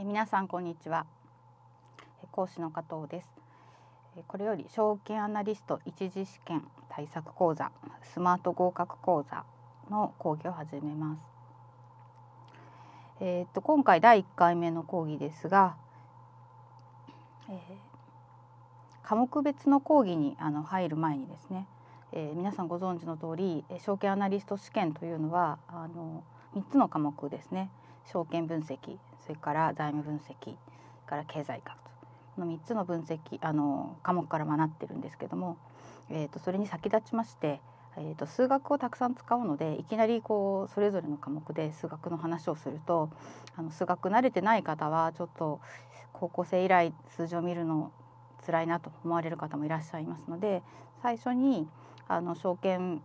え皆さんこんにちは。講師の加藤です。これより証券アナリスト一次試験対策講座スマート合格講座の講義を始めます。えー、と今回第1回目の講義ですが、えー、科目別の講義にあの入る前にですね、えー、皆さんご存知の通り証券アナリスト試験というのはあの3つの科目ですね。証券分析それから財務分析から経済学と。の3つの分析あの科目から学ってるんですけども、えーと、それに先立ちまして、えーと、数学をたくさん使うのでいきなりこうそれぞれの科目で数学の話をするとあの数学慣れてない方はちょっと高校生以来数字を見るの辛いなと思われる方もいらっしゃいますので最初にあの証券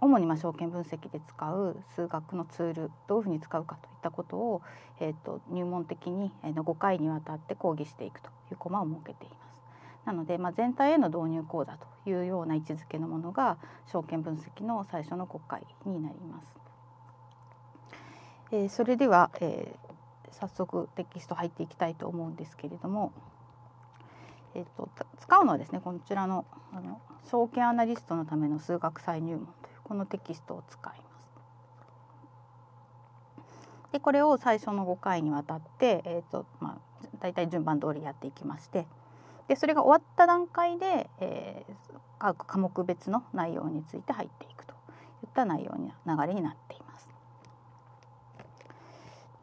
主にまあ証券分析で使う数学のツールどういうふうに使うかといったことを、えーと、入門的に、5回にわたって講義していくというコマを設けています。なので、まあ、全体への導入講座というような位置づけのものが証券分析の最初の5回になります。えー、それでは、えー、早速テキスト入っていきたいと思うんですけれども、えーと、と使うのはですねこちらのあの証券アナリストのための数学再入門このテキストを使います。でこれを最初の5回にわたって、えーとまあ、大体順番通りやっていきましてでそれが終わった段階で、えー、各科目別の内容について入っていくといった内容に流れになっています。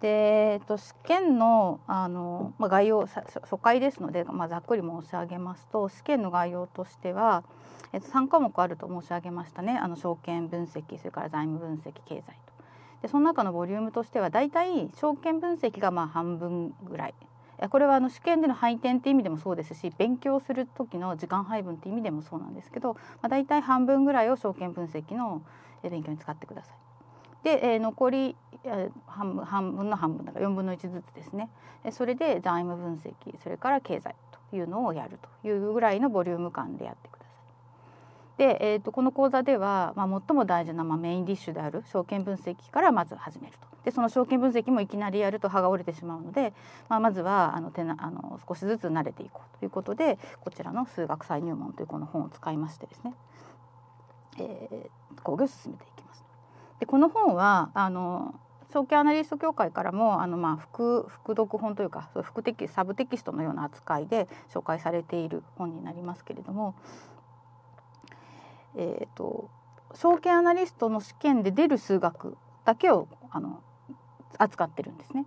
で、えー、と試験のあの、まあ、概要初回ですので、まあ、ざっくり申し上げますと試験の概要としては、えっと、3科目あると申し上げましたねあの証券分析それから財務分析経済と。でその中のボリュームとしては大体証券分析がまあ半分ぐらいこれはあの試験での配点っていう意味でもそうですし勉強する時の時間配分っていう意味でもそうなんですけど、まあ、大体半分ぐらいを証券分析の勉強に使ってください。で、えー、残り、えー、半分半分の半分だから4分の1ずつですねそれで財務分析それから経済というのをやるというぐらいのボリューム感でやってください。で、えーと、この講座では、まあ、最も大事な、まあ、メインディッシュである証券分析からまず始めると。でその証券分析もいきなりやると歯が折れてしまうので、まあ、まずはあの手なあの少しずつ慣れていこうということでこちらの「数学再入門」というこの本を使いましてですね、えー、講義を進めていきます。でこの本はあの証券アナリスト協会からもあのまあ副副読本というか副テキサブテキストのような扱いで紹介されている本になりますけれどもえーと、証券アナリストの試験で出る数学だけをあの扱ってるんですね。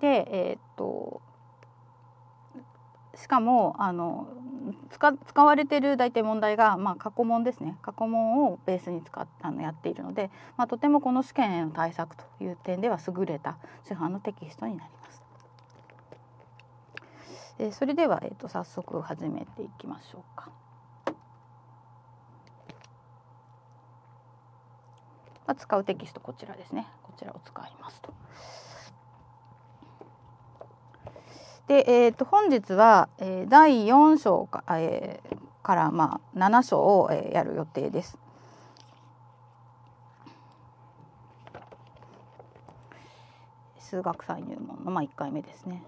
で、えーと、しかもあの使われてる大体問題が、まあ、過去問ですね過去問をベースに使っあのやっているので、まあ、とてもこの試験への対策という点では優れた市販のテキストになります。えそれでは、えーと早速始めていきましょうか。まあ、使うテキストこちらですねこちらを使いますと。で、えー、と本日は、えー、第4章か,、えー、からまあ7章を、えー、やる予定です。数学再入門のまあ1回目ですね。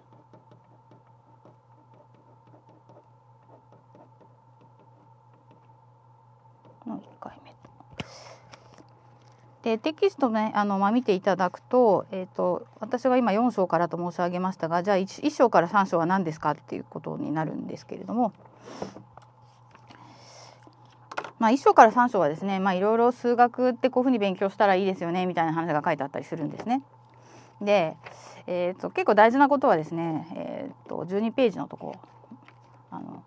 の1回目。でテキストねあの、まあ、見ていただくと,、えーと、私が今4章からと申し上げましたがじゃあ 1, 1章から3章は何ですかっていうことになるんですけれども。まあ、1章から3章はですね、まあ、いろいろ数学ってこういうふうに勉強したらいいですよねみたいな話が書いてあったりするんですね。で、えーと、結構大事なことはですね、えーと12ページのとこあの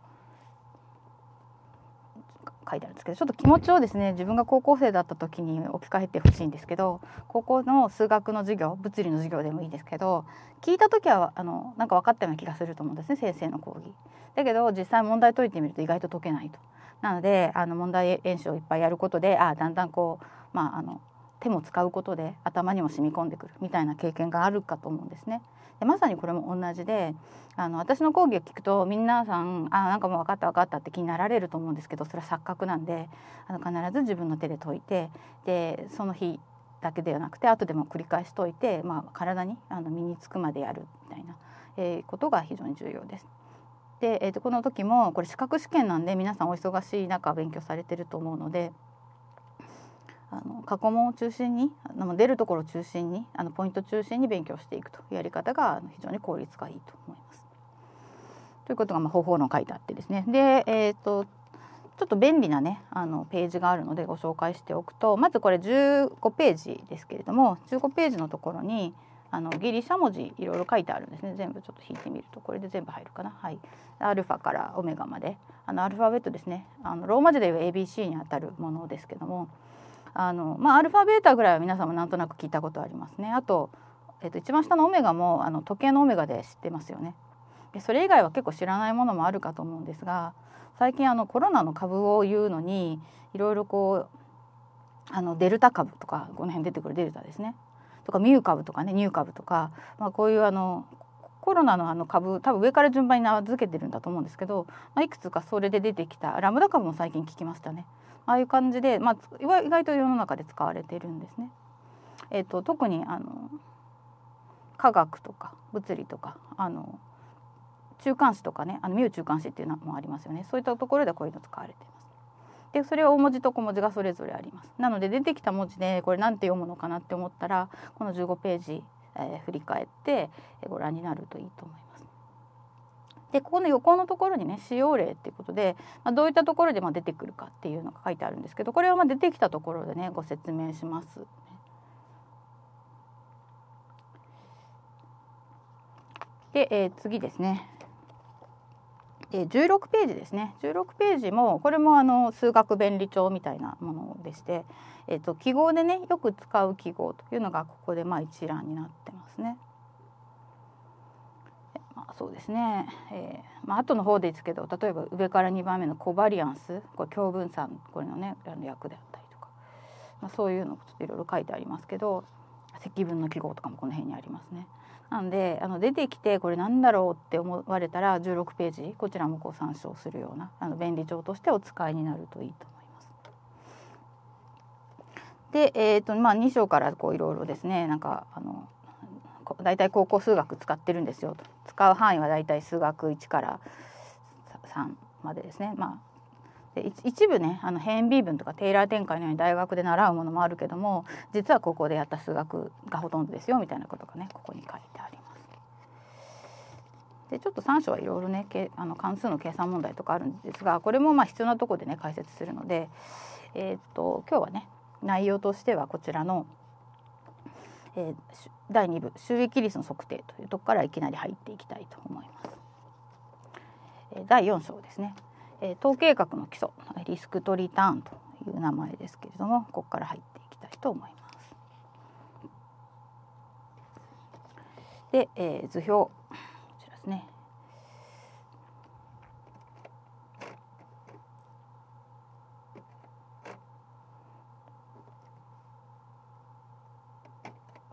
書いてあるんですけどちょっと気持ちをですね自分が高校生だった時に置き換えてほしいんですけど高校の数学の授業物理の授業でもいいですけど聞いた時はあのなんか分かったような気がすると思うんですね先生の講義。だけど実際問題解いてみると意外と解けないと。なのであの問題演習をいっぱいやることであだんだんこうまああの手も使うことで頭にも染み込んでくるみたいな経験があるかと思うんですね。でまさにこれも同じであの私の講義を聞くと皆さんあなんかもう分かった分かったって気になられると思うんですけどそれは錯覚なんであの必ず自分の手で解いてでその日だけではなくて後でも繰り返し解いて、まあ、体にあの身につくまでやるみたいな、えー、ことが非常に重要です。で、えー、とこの時もこれ資格試験なんで皆さんお忙しい中勉強されてると思うのであの過去問を中心にあの出るところを中心にあのポイント中心に勉強していくというやり方が非常に効率がいいと思います。ということがまあ方法論書いてあってですね。で、えーと、ちょっと便利なねあのページがあるのでご紹介しておくとまずこれ15ページですけれども15ページのところにあのギリシャ文字いろいろ書いてあるんですね。全部ちょっと引いてみるとこれで全部入るかな。はい。アルファからオメガまで。あのアルファベットですね。あのローマ字でいう ABC にあたるものですけどもあのまあアルファベータぐらいは皆さんもなんとなく聞いたことありますね。あと、えっと、一番下のオメガもあの時計のオメガで知ってますよね。でそれ以外は結構知らないものもあるかと思うんですが最近あのコロナの株を言うのにいろいろこうあのデルタ株とかこの辺出てくるデルタですね。とかミュー株とかねニュー株とか、まあ、こういうあのコロナのあの株多分上から順番に名付けてるんだと思うんですけど、まあ、いくつかそれで出てきたラムダ株も最近聞きましたね。ああいう感じで、まあ、意外と世の中で使われているんですね。えーと、特にあの科学とか物理とかあの中間子とかねあのミュー中間子っていうのもありますよねそういったところでこういうの使われています。でそれは大文字と小文字がそれぞれありますなので出てきた文字でこれ何て読むのかなって思ったらこの15ページ、えー、振り返ってご覧になるといいと思います。でここの横のところにね使用例っていうことで、まあ、どういったところでま出てくるかっていうのが書いてあるんですけどこれはま出てきたところでねご説明します。で、えー、次ですねえ16ページですね16ページもこれもあの数学便利帳みたいなものでして、えーと、記号でねよく使う記号というのがここでまあ一覧になってますね。そうですね、えーまあ後の方ですけど例えば上から2番目のコバリアンスこれ共分散これのねあの役であったりとか、まあ、そういうのちょっといろいろ書いてありますけど積分の記号とかもこの辺にありますね。なんであの出てきてこれなんだろうって思われたら16ページこちらもこう参照するようなあの便利帳としてお使いになるといいと思います。で、えーとまあ、2章からいろいろですねなんかあの大体高校数学使ってるんですよと使う範囲は大体数学1から3までですね。まあで一部ねあの変微分とかテイラー展開のように大学で習うものもあるけども実はここでやった数学がほとんどですよみたいなことがねここに書いてあります。でちょっと3章はいろいろねあの関数の計算問題とかあるんですがこれもまあ必要なとこでね解説するので、えー、っと今日はね内容としてはこちらの、えー、第2部収益率の測定というとこからいきなり入っていきたいと思います。え第4章ですね。え統計学の基礎リスクとリターンという名前ですけれどもここから入っていきたいと思います。で、えー、図表こちらですね。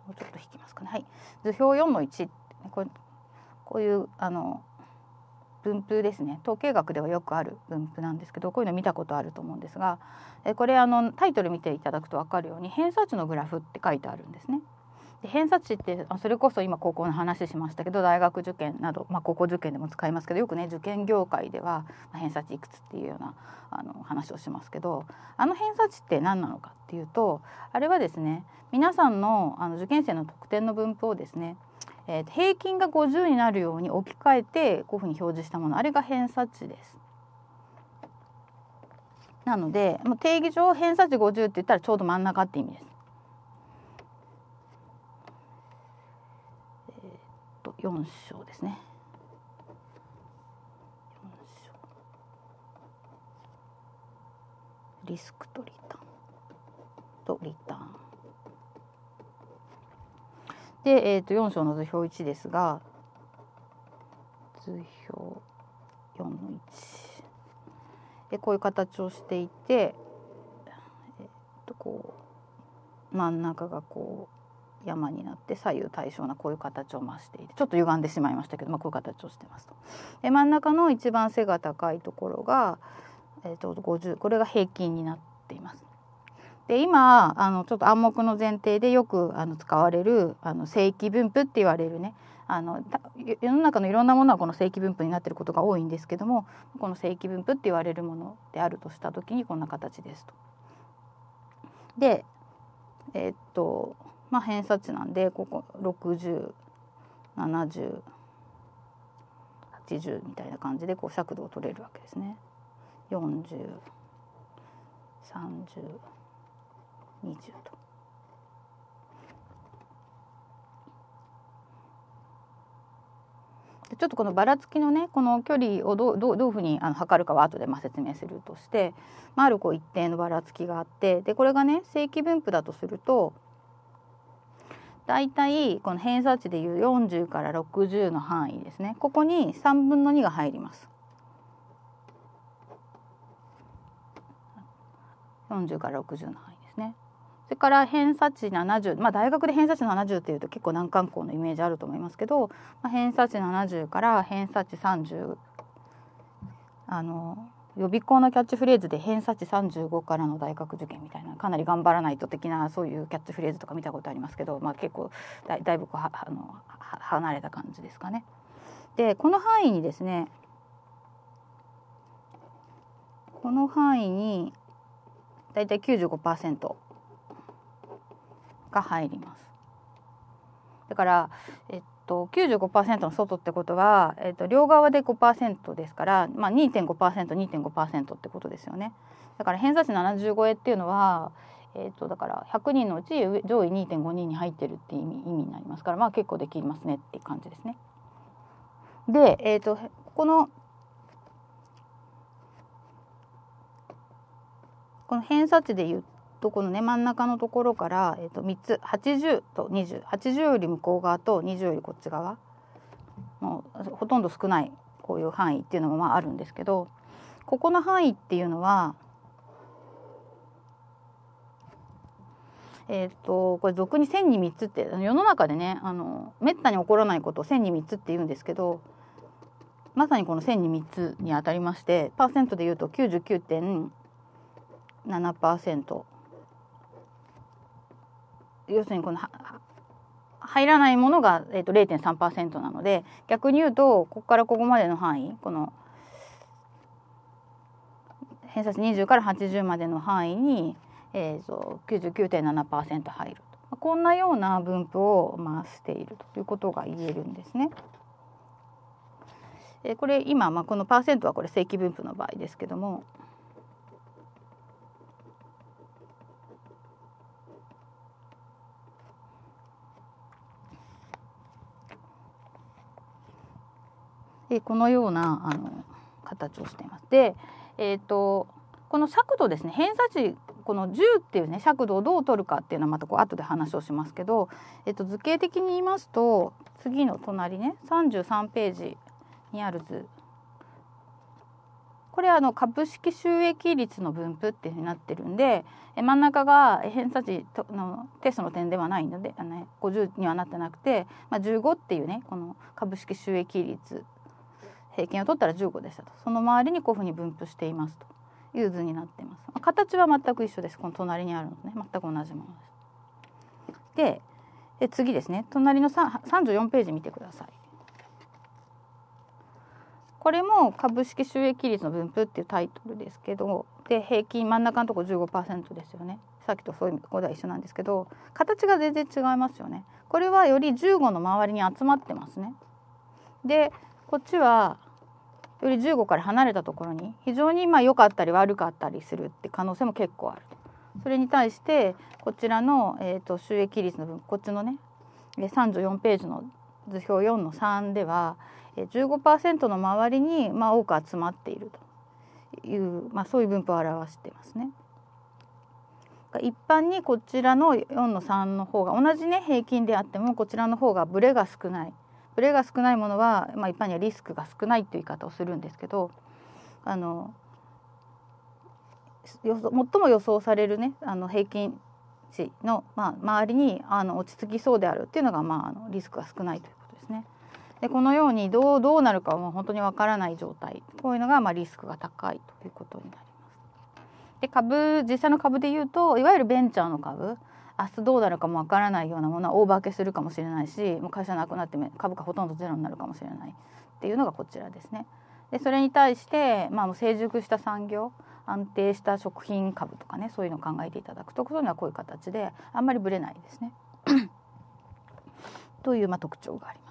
もうちょっと引きますかね。はい、図表4の1ここういうあの分布ですね統計学ではよくある分布なんですけどこういうの見たことあると思うんですがこれあのタイトル見ていただくと分かるように偏差値のグラフって書いてあるんですね。で偏差値ってそれこそ今高校の話しましたけど大学受験など、まあ、高校受験でも使いますけどよくね受験業界では偏差値いくつっていうようなあの話をしますけどあの偏差値って何なのかっていうとあれはですね皆さんのあの受験生の得点の分布をですねえー、平均が50になるように置き換えてこういうふうに表示したものあれが偏差値です。なので定義上偏差値50って言ったらちょうど真ん中って意味です。えー、っと4章ですね。リスクとリターンとリターン。で、えー、と4章の図表1ですが図表4の1でこういう形をしていて、えー、とこう真ん中がこう山になって左右対称なこういう形を増していてちょっと歪んでしまいましたけど、まあ、こういう形をしてますと。で真ん中の一番背が高いところが、えー、と50これが平均になっています。で今あのちょっと暗黙の前提でよくあの使われるあの正規分布って言われるねあの世の中のいろんなものはこの正規分布になっていることが多いんですけどもこの正規分布って言われるものであるとした時にこんな形ですと。でえー、っとまあ偏差値なんでここ6070 80みたいな感じでこう尺度を取れるわけですね。403020と。ちょっとこのばらつきのねこの距離をどうどうどういうふうにあの測るかは後でまあ説明するとして、まあ、あるこう一定のばらつきがあってでこれがね正規分布だとすると大体この偏差値でいう40から60の範囲ですねここに3分の2が入ります。40から60の範囲ですね。それから偏差値70まあ大学で偏差値70っていうと結構難関校のイメージあると思いますけど、まあ、偏差値70から偏差値30あの予備校のキャッチフレーズで偏差値35からの大学受験みたいなかなり頑張らないと的なそういうキャッチフレーズとか見たことありますけど、まあ、結構だいぶあの離れた感じですかね。でこの範囲にですねこの範囲にだいたい95%が入ります。だから、えっと、95%の外ってことは、えっと、両側で5%ですから、まあ、2.5%2.5% ってことですよね。だから偏差値70超えっていうのは、えっと、だから100人のうち上位2.5人に入ってるっていう意味意味になりますから、まあ、結構できますねっていう感じですね。で、えっと、ここのこの偏差値でいうとこのね真ん中のところから、えー、と3つ80と2080より向こう側と20よりこっち側。もうほとんど少ないこういう範囲っていうのもまああるんですけどここの範囲っていうのはえーと、これ俗に線に3つって世の中でねあのめったに起こらないことを線に3つって言うんですけどまさにこの線に3つにあたりましてパーセントで言うと99.7%要するにこの入らないものが、えー、と0.3%なので逆に言うとここからここまでの範囲この偏差値20から80までの範囲に、えーと、99.7%入るとこんなような分布を、まあ、しているということが言えるんですね。えこれ今、まあ、このパーセントはこれ正規分布の場合ですけどもえこのようなあの形をしています。で、えーと、この尺度ですね偏差値この10っていうね尺度をどう取るかっていうのはまたこう後で話をしますけど、えーと、図形的に言いますと次の隣ね33ページにある図これあの株式収益率の分布っていうふうになってるんで真ん中が偏差値のテストの点ではないのであの、ね、50にはなってなくて、まあ、15っていうねこの株式収益率平均を取ったら15でしたと。その周りにこういうふうに分布していますと。いう図になっています、形は全く一緒です。この隣にあるのね。全く同じものです。で次ですね。隣の34ページ見てください。これも株式収益率の分布っていうタイトルですけどで平均真ん中のとこ15%ですよね。さっきとそういうことは一緒なんですけど形が全然違いますよね。これはより15の周りに集まってますね。でこっちはより15から離れたところに非常にまあ良かったり悪かったりするって可能性も結構あるそれに対してこちらの、えー、と収益率の分こっちのね34ページの図表4の3では15%の周りにまあ多く集まっているという、まあ、そういう分布を表してますね。一般にこちらの4の3の方が同じね平均であってもこちらの方がブレが少ないブレが少ないものは、まあ、一般にはリスクが少ないという言い方をするんですけどあの最も予想されるねあの平均値の、まあ、周りにあの落ち着きそうであるっていうのが、まあ、あのリスクが少ないということですね。でこのようにどうどうなるかは本当にわからない状態こういうのが、まあ、リスクが高いということになります。で株実際の株でいうといわゆるベンチャーの株明日どうなるかもわからないようなものは大化けするかもしれないしもう会社なくなって株価ほとんどゼロになるかもしれないっていうのがこちらですね。でそれに対して、まあ、成熟した産業安定した食品株とかねそういうのを考えていただくとそういうのはこういう形であんまりぶれないですね。という、まあ、特徴があります。